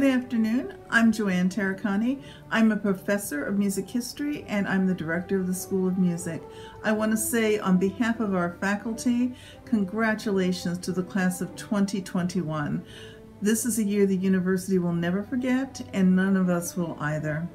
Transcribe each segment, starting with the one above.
Good afternoon. I'm JoAnn Taricani. I'm a professor of music history and I'm the director of the School of Music. I want to say on behalf of our faculty, congratulations to the class of 2021. This is a year the university will never forget and none of us will either.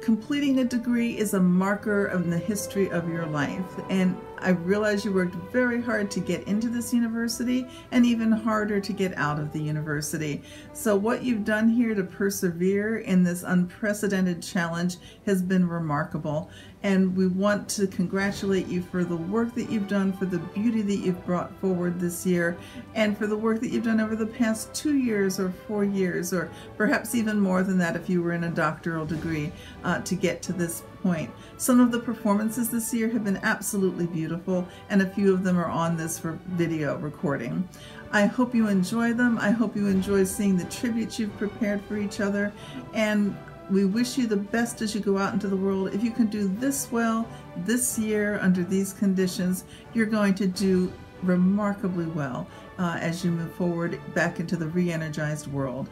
Completing a degree is a marker of the history of your life and I realize you worked very hard to get into this university and even harder to get out of the university. So what you've done here to persevere in this unprecedented challenge has been remarkable. And we want to congratulate you for the work that you've done, for the beauty that you've brought forward this year, and for the work that you've done over the past two years or four years, or perhaps even more than that if you were in a doctoral degree uh, to get to this point. Some of the performances this year have been absolutely beautiful and a few of them are on this for video recording. I hope you enjoy them. I hope you enjoy seeing the tributes you've prepared for each other and we wish you the best as you go out into the world. If you can do this well this year under these conditions, you're going to do remarkably well uh, as you move forward back into the re-energized world.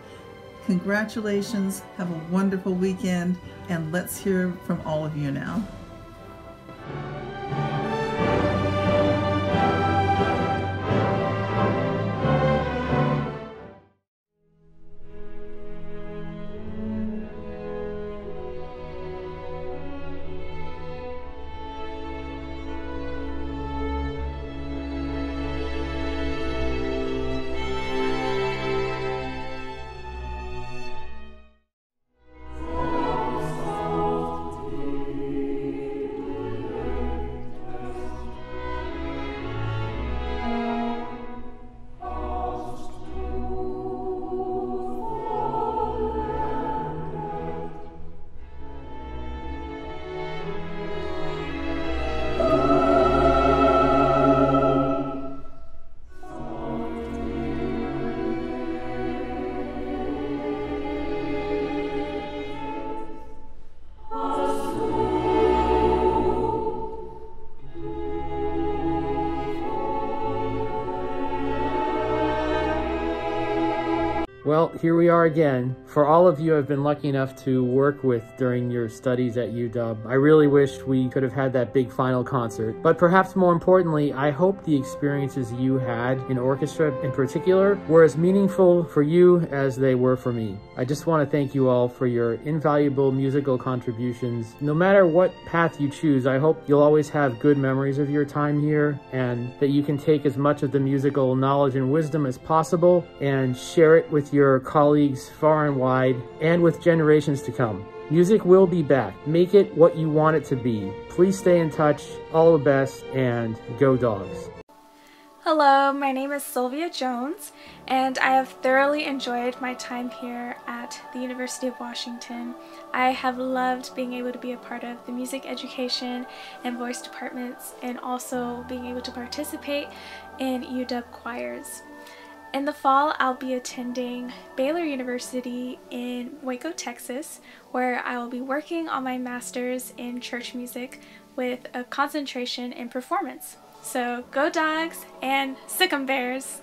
Congratulations, have a wonderful weekend, and let's hear from all of you now. Well, here we are again. For all of you I've been lucky enough to work with during your studies at UW, I really wish we could have had that big final concert. But perhaps more importantly, I hope the experiences you had in orchestra in particular were as meaningful for you as they were for me. I just want to thank you all for your invaluable musical contributions. No matter what path you choose, I hope you'll always have good memories of your time here and that you can take as much of the musical knowledge and wisdom as possible and share it with your colleagues far and wide and with generations to come. Music will be back. Make it what you want it to be. Please stay in touch. All the best and go dogs. Hello, my name is Sylvia Jones, and I have thoroughly enjoyed my time here at the University of Washington. I have loved being able to be a part of the music education and voice departments, and also being able to participate in UW choirs. In the fall, I'll be attending Baylor University in Waco, Texas, where I will be working on my master's in church music with a concentration in performance. So go dogs and sic 'em bears!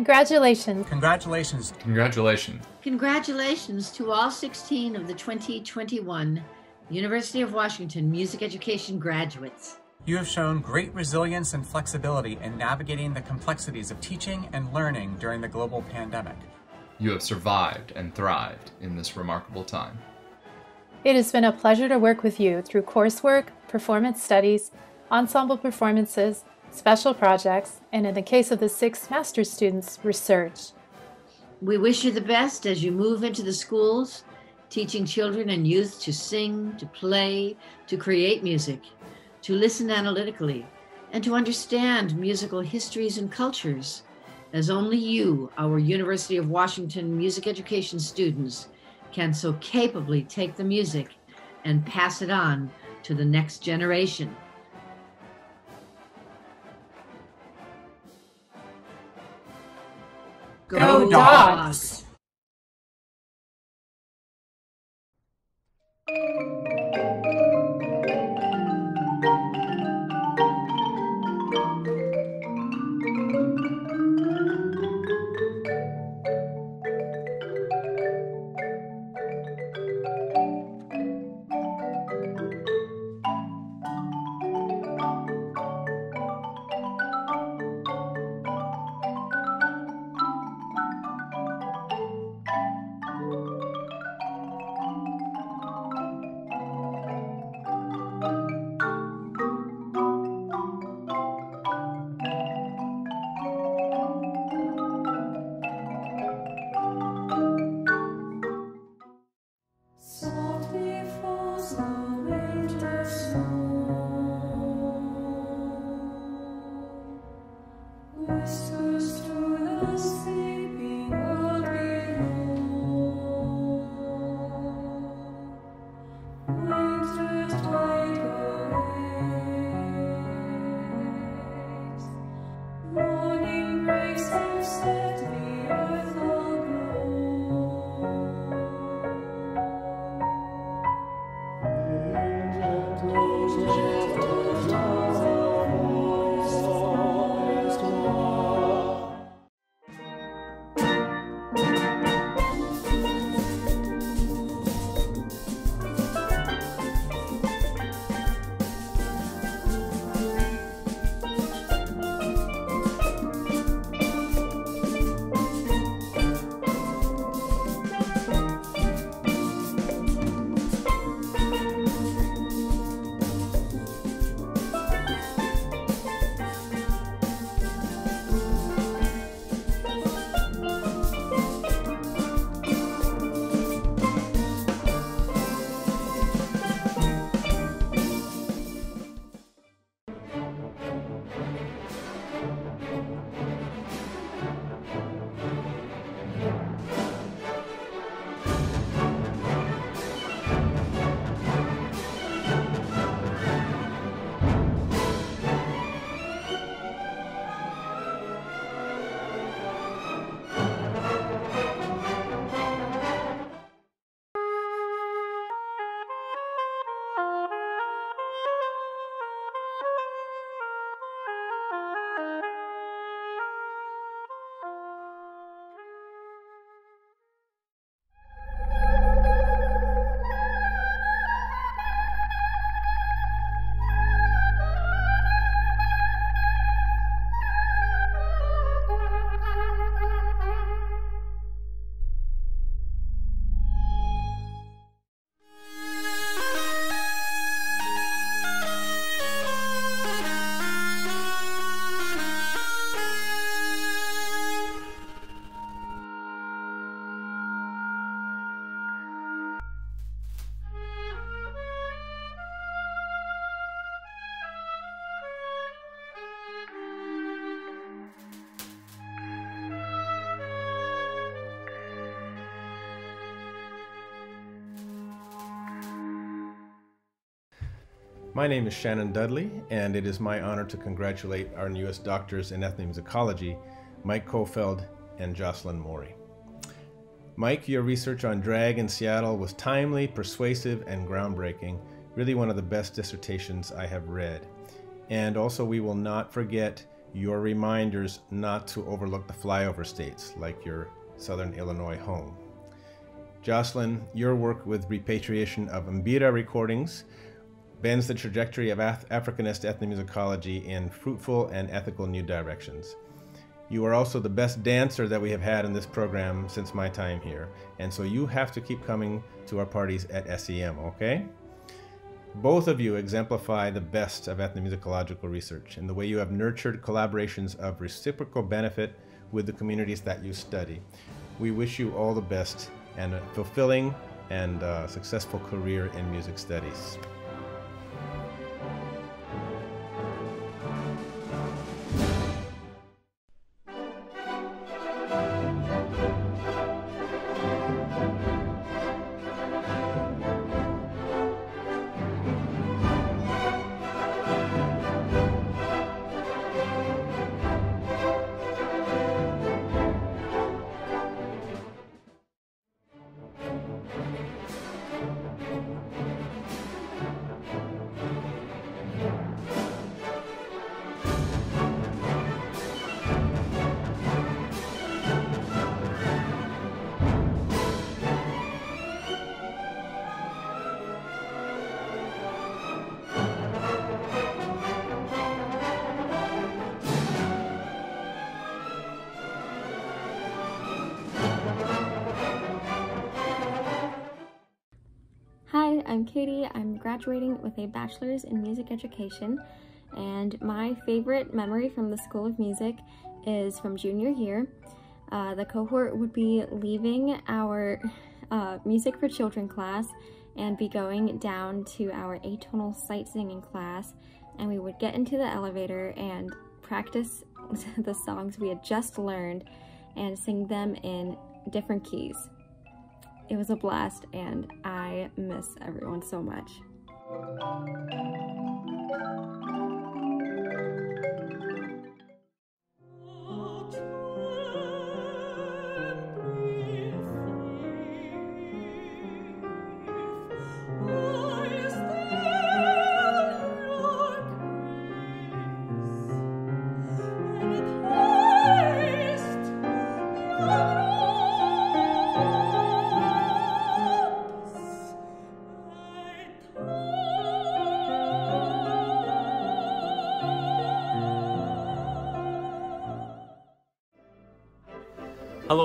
Congratulations. Congratulations. Congratulations. Congratulations to all 16 of the 2021 University of Washington Music Education graduates. You have shown great resilience and flexibility in navigating the complexities of teaching and learning during the global pandemic. You have survived and thrived in this remarkable time. It has been a pleasure to work with you through coursework, performance studies, ensemble performances, special projects, and in the case of the six master's students, research. We wish you the best as you move into the schools, teaching children and youth to sing, to play, to create music, to listen analytically, and to understand musical histories and cultures, as only you, our University of Washington music education students, can so capably take the music and pass it on to the next generation. Go, Go dogs. dogs. My name is Shannon Dudley, and it is my honor to congratulate our newest doctors in ethnomusicology, Mike Kofeld and Jocelyn Maury. Mike, your research on drag in Seattle was timely, persuasive, and groundbreaking. Really one of the best dissertations I have read. And also, we will not forget your reminders not to overlook the flyover states like your southern Illinois home. Jocelyn, your work with repatriation of Mbira recordings bends the trajectory of Af- Africanist ethnomusicology in fruitful and ethical new directions. You are also the best dancer that we have had in this program since my time here, and so you have to keep coming to our parties at SEM, okay? Both of you exemplify the best of ethnomusicological research in the way you have nurtured collaborations of reciprocal benefit with the communities that you study. We wish you all the best and a fulfilling and uh, successful career in music studies. Katie. I'm graduating with a bachelor's in music education, and my favorite memory from the School of Music is from junior year. Uh, the cohort would be leaving our uh, Music for Children class and be going down to our atonal sight singing class, and we would get into the elevator and practice the songs we had just learned and sing them in different keys. It was a blast and I miss everyone so much.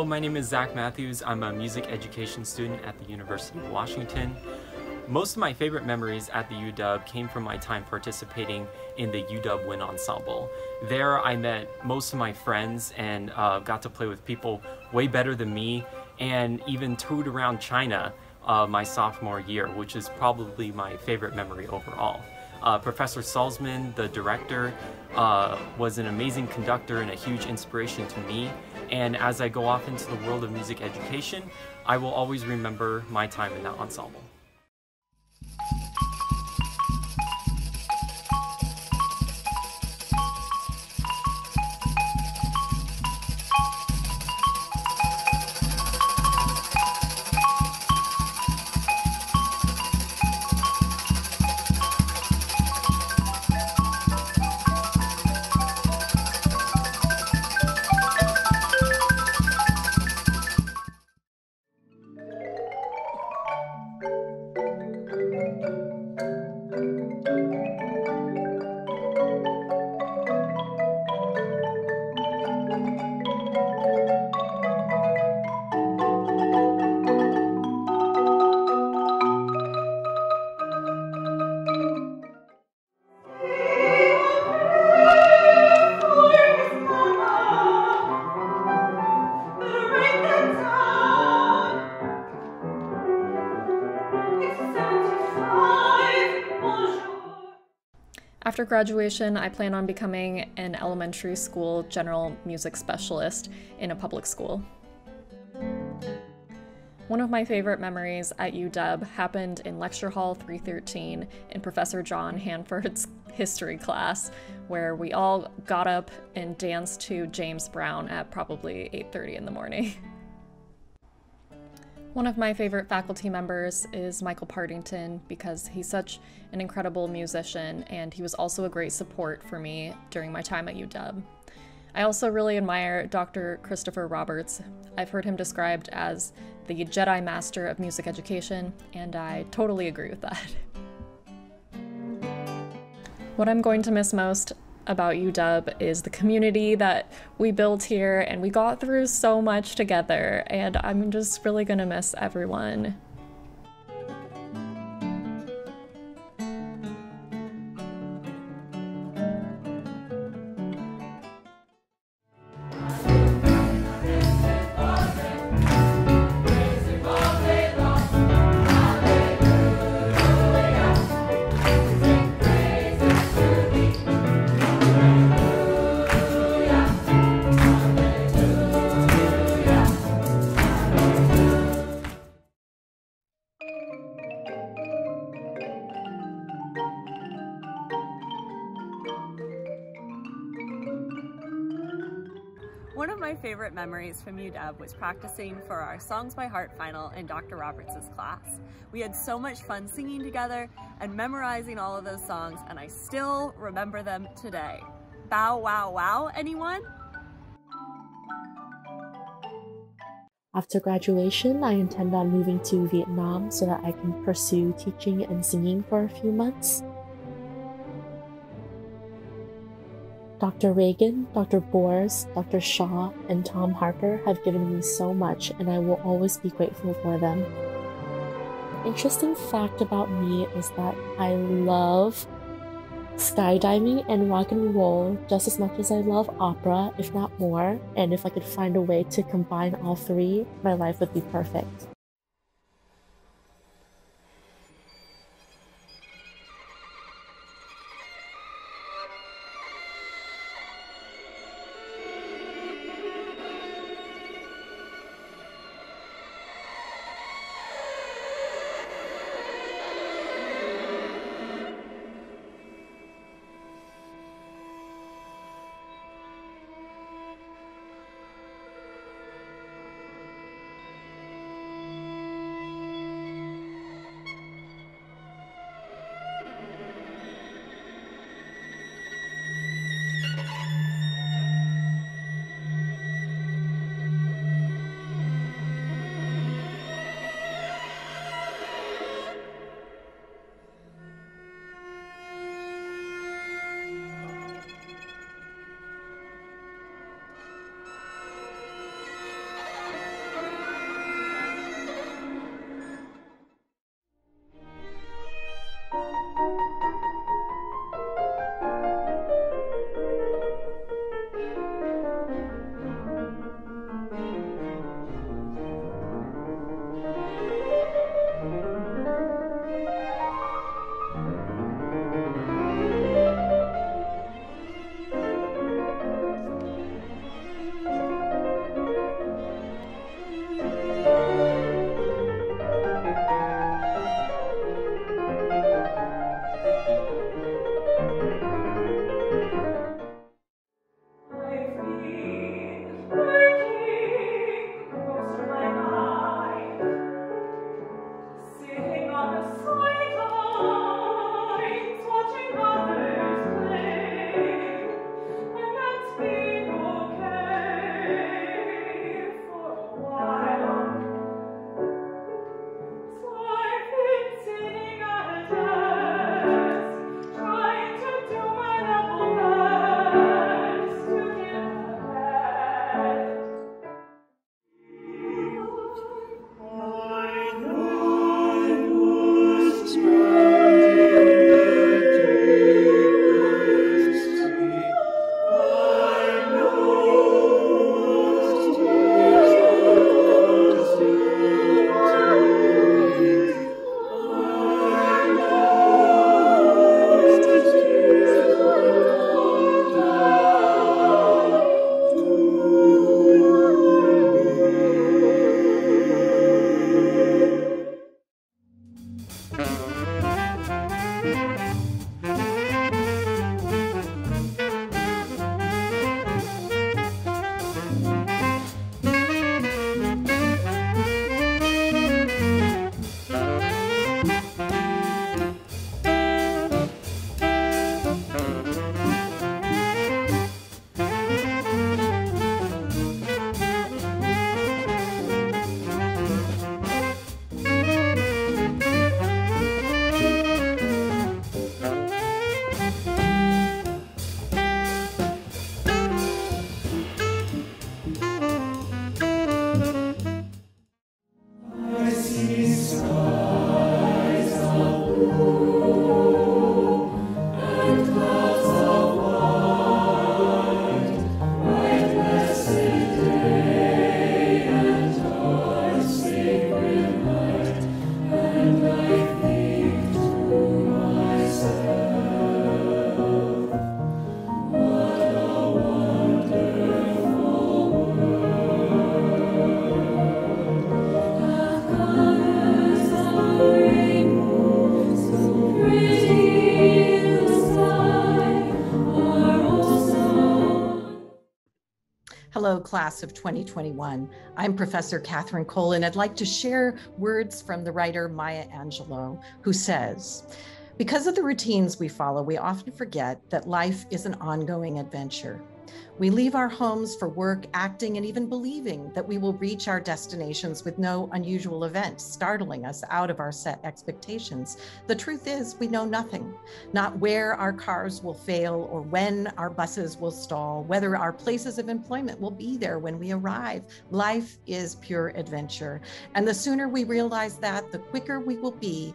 My name is Zach Matthews. I'm a music education student at the University of Washington. Most of my favorite memories at the UW came from my time participating in the UW Wind Ensemble. There, I met most of my friends and uh, got to play with people way better than me, and even toured around China uh, my sophomore year, which is probably my favorite memory overall. Uh, Professor Salzman, the director, uh, was an amazing conductor and a huge inspiration to me. And as I go off into the world of music education, I will always remember my time in that ensemble. After graduation, I plan on becoming an elementary school general music specialist in a public school. One of my favorite memories at UW happened in Lecture Hall 313 in Professor John Hanford's history class, where we all got up and danced to James Brown at probably 8:30 in the morning. One of my favorite faculty members is Michael Partington because he's such an incredible musician and he was also a great support for me during my time at UW. I also really admire Dr. Christopher Roberts. I've heard him described as the Jedi Master of Music Education, and I totally agree with that. What I'm going to miss most about UW is the community that we built here, and we got through so much together, and I'm just really gonna miss everyone. Favorite memories from UW was practicing for our Songs by Heart final in Dr. Roberts' class. We had so much fun singing together and memorizing all of those songs, and I still remember them today. Bow wow wow, anyone? After graduation, I intend on moving to Vietnam so that I can pursue teaching and singing for a few months. Dr. Reagan, Dr. Bors, Dr. Shaw, and Tom Harper have given me so much, and I will always be grateful for them. Interesting fact about me is that I love skydiving and rock and roll just as much as I love opera, if not more. And if I could find a way to combine all three, my life would be perfect. Class of 2021. I'm Professor Catherine Cole, and I'd like to share words from the writer Maya Angelou, who says, because of the routines we follow, we often forget that life is an ongoing adventure. We leave our homes for work, acting, and even believing that we will reach our destinations with no unusual event startling us out of our set expectations. The truth is, we know nothing, not where our cars will fail or when our buses will stall, whether our places of employment will be there when we arrive. Life is pure adventure. And the sooner we realize that, the quicker we will be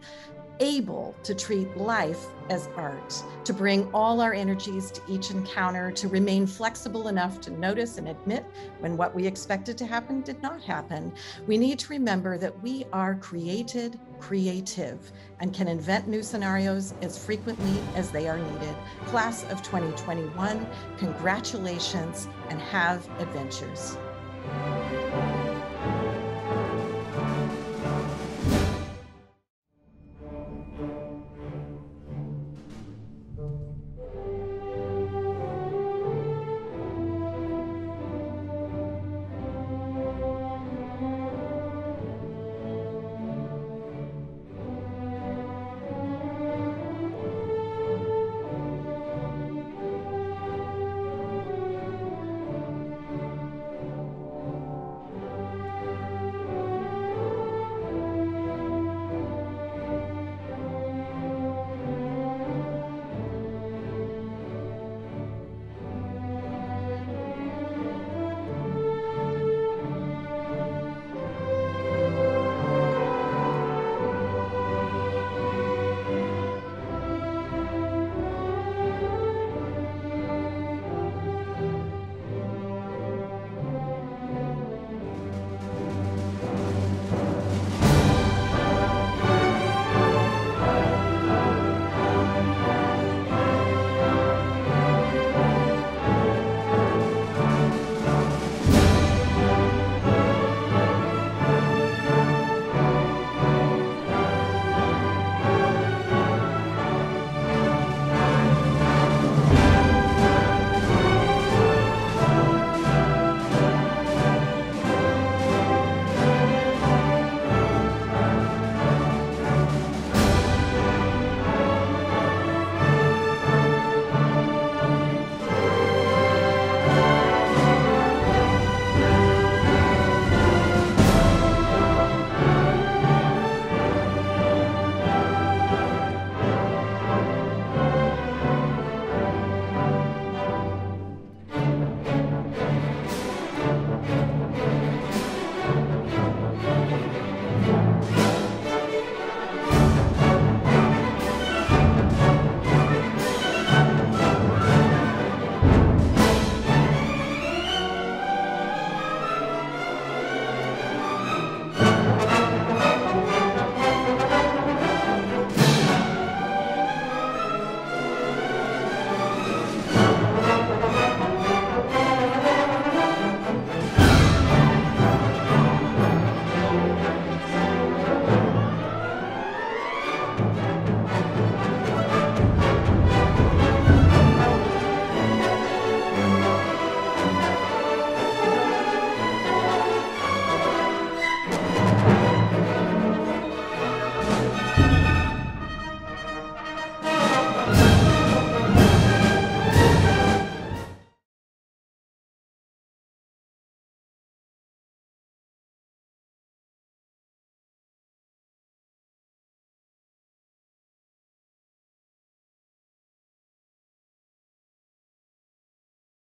able to treat life as art, to bring all our energies to each encounter, to remain flexible enough to notice and admit when what we expected to happen did not happen. We need to remember that we are created creative and can invent new scenarios as frequently as they are needed. Class of 2021, congratulations and have adventures.